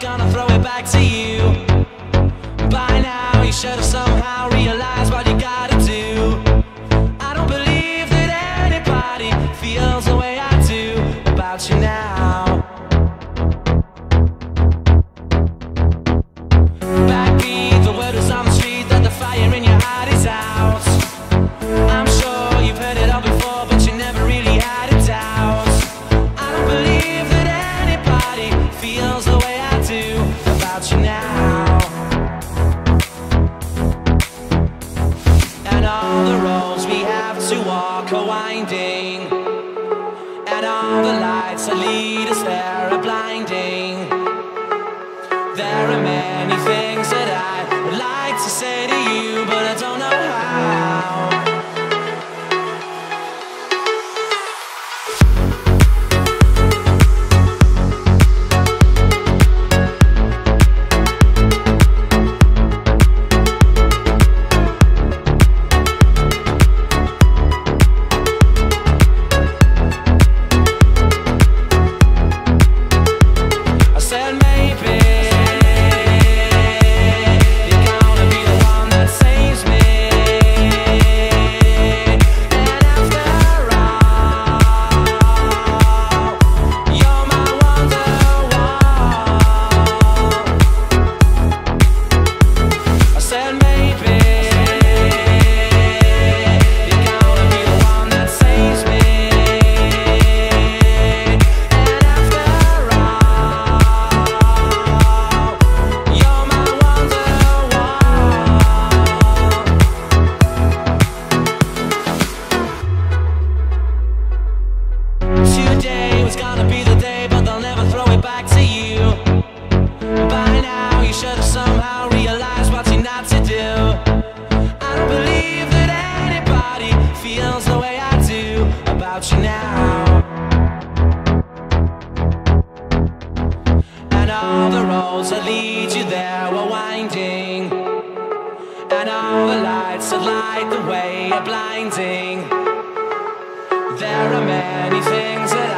gonna throw it back to you. By now, you should have somehow realized. about you now. And all the roads we have to walk are winding. And all the lights that lead us there are blinding. There are many things And all the roads that lead you there were winding. And all the lights that light the way are blinding. There are many things that I